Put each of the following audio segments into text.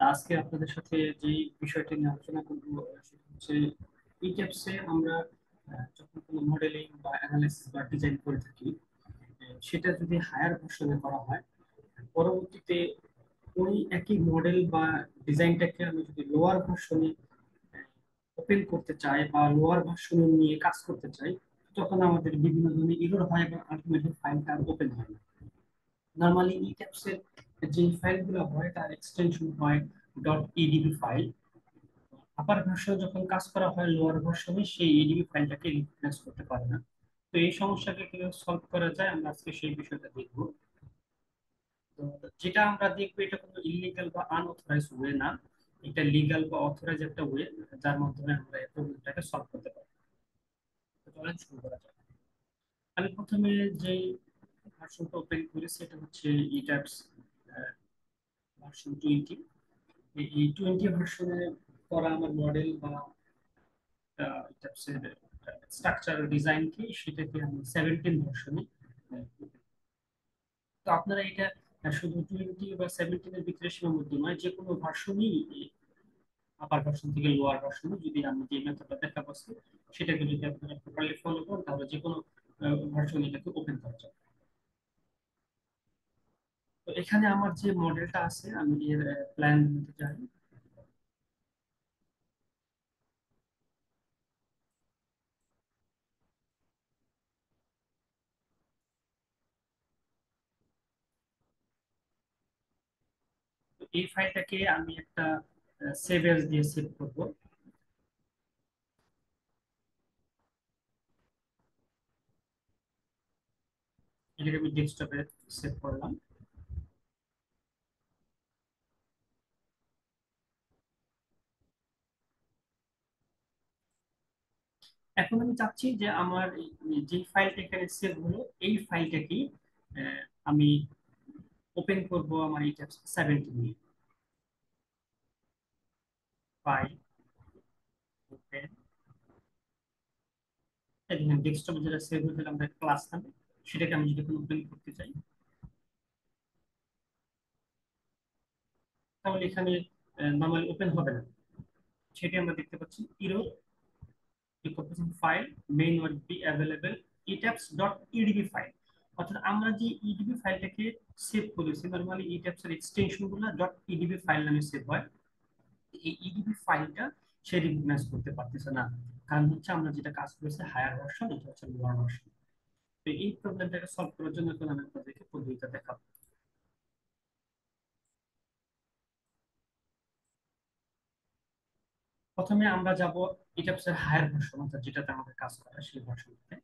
আজকে আপনাদের সাথে যে বিষয়টি নিয়ে আলোচনা করব সেটা হচ্ছে এই ট্যাপসে আমরা যখন কোনো মডেলিং বা অ্যানালাইসিস বা ডিজাইন করে থাকি সেটা যদি হায়ার ভার্সনে করা হয়, পরবর্তীতে ওই একই মডেল বা ডিজাইনটাকে আমি যদি লোয়ার ভার্সনে ওপেন করতে চাই বা লোয়ার ভার্সনে নিয়ে কাজ করতে চাই তখন আমাদের বিভিন্ন ধরনের এরর হয় এবং আলটিমেটলি ফাইলটা আর ওপেন হয় না। নর্মালি ই ট্যাপসের যে ফাইলগুলো হয়, তার এক্সটেনশন হয়. ডট ইডিবি ফাইল আপার ভার্সনে যখন কাজ করা হয় লোয়ার ভার্সনে সেই ইডিবি ফাইলটাকে রিকগনাইজ করতে পারে না। তো এই সমস্যাকে কীভাবে সলভ করা যায়, আমরা আজকে সেই বিষয়টা দেখব। তো যেটা আমরা দেখব, এটা কোনো ইলিগাল বা আনঅথরাইজ ওয়ে না। এটা লিগাল বা অথরাইজ একটা ওয়ে যার মাধ্যমে আমরা এই প্রবলেমটাকে সলভ করতে পারি তো চলেন শুরু করা যাক আমি প্রথমে যে ভার্সনটা ওপেন করি সেটা হচ্ছে ইট্যাপস ভার্সন টোয়েন্টি এই টোয়েন্টি ভার্সনে করা আমার মডেল বা ইট্যাপসের স্ট্রাকচার ডিজাইন কি, সেটাকে আমি সেভেন্টিন ভার্সনে তো আপনারা এটা শুধু টোয়েন্টি বা সেভেন্টিনের ভিতরে সীমাবদ্ধ নয় যে কোনো ভার্সনই আপার ভার্সন থেকে লোয়ার ভার্সনে যদি আমি যে মেথডটা দেখা পাচ্ছি সেটাকে যদি আপনারা প্রপারলি ফলো করেন, তাহলে যে কোনো এটাকে ওপেন করা যাবে তো এখানে আমার যে মডেলটা আছে, আমি এর প্ল্যান নিতে চাই। এই ফাইলটাকে আমি একটা সেভ এস দিয়ে সেভ করব। এটাকে আমি ডেস্কটপে সেভ করলাম। এখন আমি চাচ্ছি যে আমার যে ফাইলটা এখানে সেভ হলো, এই ফাইলটাকে আমি ওপেন করব আমার এই ট্যাব সেভেন্টি নিয়ে। ফাইল ওপেন ডেস্কটপে যেটা সেভ হয়েছিল আমরা ক্লাস নামে সেটাকে আমি যদি ওপেন করতে চাই, তাহলে এখানে নর্মালি ওপেন হবে না। সেটি আমরা দেখতে পাচ্ছি error file main word be available ETABS dot EDB file অর্থাৎ আমরা যে ইডিবি ফাইলটাকে সেভ করেছি নর্মালি ইট্যাপস এর এক্সটেনশনগুলো ডট ইডিবি ফাইল নামে সেভ হয়। এই ইডিবি ফাইলটা সে রিকগনাইজ করতে পারতেছে না। কারণ হচ্ছে আমরা যেটা কাজ করেছি হায়ার ভার্সন এটা হচ্ছে লোয়ার ভার্সন এই প্রবলেমটাকে সলভ করার জন্য এখন আমি আপনাদেরকে পদ্ধতিটা দেখাবো। প্রথমে আমরা যাব ইটাপসের হায়ার ভার্সন অর্থাৎ যেটাতে আমাদের কাজ করা সেই ভার্সনটাতে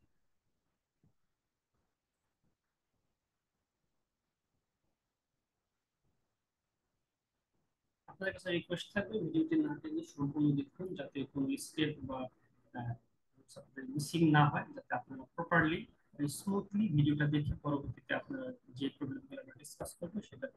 আপনাদের কাছে রিকোয়েস্ট থাকবে, ভিডিওটি না টেনে সম্পূর্ণ দেখুন, যাতে কোনো স্টেপ বা মিসিং না হয়, যাতে আপনারা প্রপারলি স্মুথলি ভিডিওটা দেখে পরবর্তীতে আপনারা যে প্রবলেমগুলো আমরা ডিসকাস করব সেটা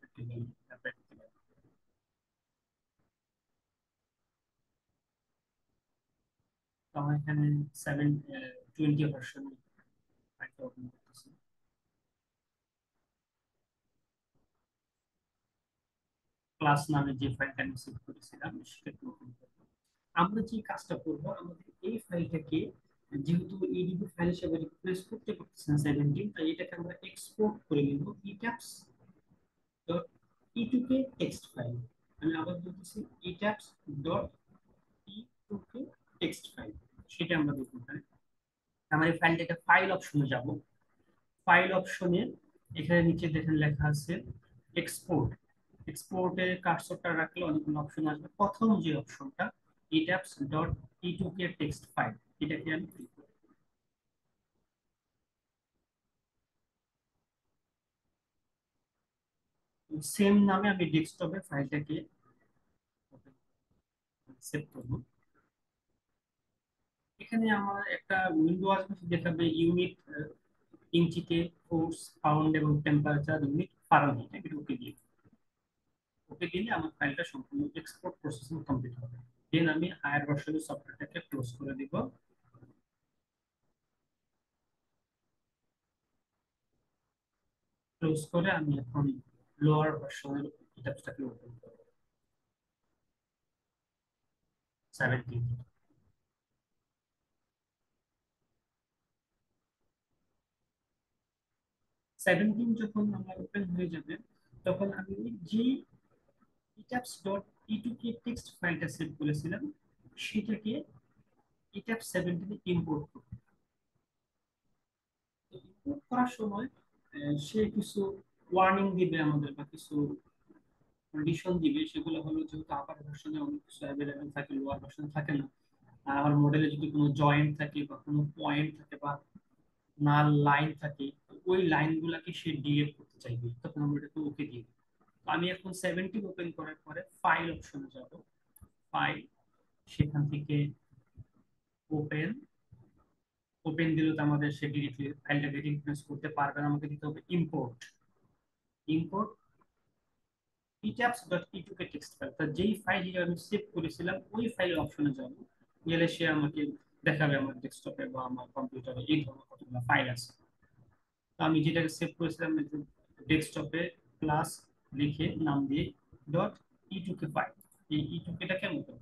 ক্লাস যে ফাইলটা করেছিলাম আমরা যে কাজটা করব, আমাদের এই ফাইলটাকে যেহেতু এডিবি ফাইল হিসেবে রিপ্লেস করতে পারতেছি না সেভেন্টিন তাই এটাকে আমরা এক্সপোর্ট করে নিব ETABS dot E two K text file আমি আবার বলতেছি ETABS dot E two K text file সেটা আমরা দেখব এখানে। আমরা এই ফাইলটাকে ফাইল অপশনে যাব। ফাইল অপশনে এখানে নিচে দেখেন লেখা আছে এক্সপোর্ট এক্সপোর্টে কার্সরটা রাখলে অনেকগুলো অপশন আসবে। প্রথম যে অপশনটা ETABS dot E two K text file এটাকে সেম নামে আমি ডেস্কটপে ফাইলটাকে সেভ করব। এখানে আমার একটা উইন্ডো আসবে দেখাবে ইউনিট ইঞ্চিতে ফোর্স পাউন্ড এবং টেম্পারেচার ইউনিট ফারেনহাইট এটা ওকে দিয়ে ওকে দিলে আমার ফাইলটা সম্পূর্ণ এক্সপোর্ট প্রসেসিং কমপ্লিট হবে। দেন আমি হায়ার ভার্সনের সফটওয়্যারটাকে ক্লোজ করে দিব। ক্লোজ করে আমি এখন লোয়ার ভার্সনের ইটাপসটাকে ওপেন করব। সেভেন্টিন যখন আমার ওপেন হয়ে যাবে, তখন আমি যে ইটাপস ডট ই2কে টেক্সট ফাইলটা সেভ করেছিলাম, সেটাকে ইটাপ সেভেন্টিনে ইম্পোর্ট করব। ইম্পোর্ট করার সময় সে কিছু ওয়ার্নিং দিবে আমাদের বা কিছু কন্ডিশন দিবে। সেগুলো হলো যেহেতু আপার ভার্সনে অনেক কিছু অ্যাভেলেবেল থাকে লোয়ার ভার্সনে থাকে না। আর মডেলে যদি কোনো জয়েন্ট থাকে বা কোনো পয়েন্ট থাকে বা নাল লাইন থাকে ওই লাইনগুলোকে সে ডিলিট করতে চাইবে। তখন আমরা এটাকে ওকে দিয়ে আমি এখন সেভেন্টিন ওপেন করার পরে ফাইল অপশনে যাব। ফাইল সেখান থেকে ওপেন ওপেন দিলে তো আমাদের সে ডিলিট ফাইলটাকে রিপ্লেস করতে পারবে না, আমাকে দিতে হবে ইম্পোর্ট ইম্পোর্ট etapps.e2কে টেক্সট ফাইল তো যেই ফাইল আমি সেভ করেছিলাম, ওই ফাইল অপশনে যাব। গেলে সে আমাকে দেখাবে আমার ডেস্কটপে বা আমার কম্পিউটারে এই ধরনের কতগুলো ফাইল আছে। তো আমি যেটাকে সেভ করেছিলাম ডেস্কটপে প্লাস লিখে নাম দিয়ে ডট ইটুকে ফাইল এই ই2কেটাকে আমি ওপেন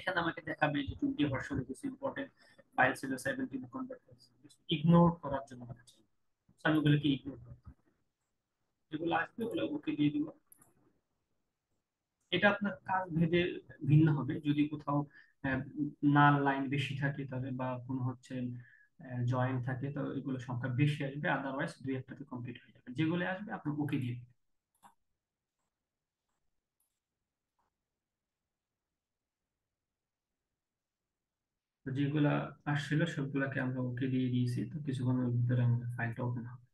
এখানে আমাকে দেখাবে যে টোয়েন্টি ভার্সনে কিছু ইম্পর্টেন্ট ফাইল ছিল সেভেন্টিন কনভার্ট ইগনোর করার জন্য আমাকে আমি ওগুলোকে ইগনোর করব যেগুলো আসবে ওগুলো ওকে দিয়ে দিব। এটা আপনার কাজ ভেদে ভিন্ন হবে। যদি কোথাও নাল লাইন বেশি থাকে তাহলে বা কোনো হচ্ছে জয়েন্ট থাকে, তো এগুলো সংখ্যা বেশি আসবে। আদারওয়াইজ দুই একটাতে কমপ্লিট হয়ে যাবে। যেগুলো আসবে আপনি ওকে দিয়ে দিবেন যেগুলা আসছিল, সবগুলাকে আমরা ওকে দিয়ে দিয়েছি। তো কিছুক্ষণের ভিতরে আমাদের ফাইলটা ওপেন হবে।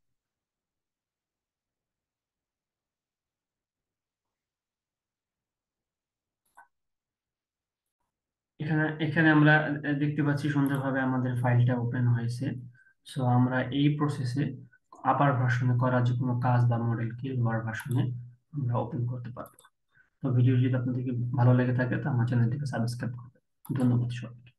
এখানে এখানে আমরা দেখতে পাচ্ছি সুন্দরভাবে আমাদের ফাইলটা ওপেন হয়েছে। সো আমরা এই প্রসেসে আপার ভার্সনে করা যে কোনো কাজ বা মডেলকে লোয়ার ভার্সনে আমরা ওপেন করতে পারব। তো ভিডিও যদি আপনাদেরকে ভালো লেগে থাকে, তো আমার চ্যানেলটিকে সাবস্ক্রাইব করবেন। ধন্যবাদ সবাইকে।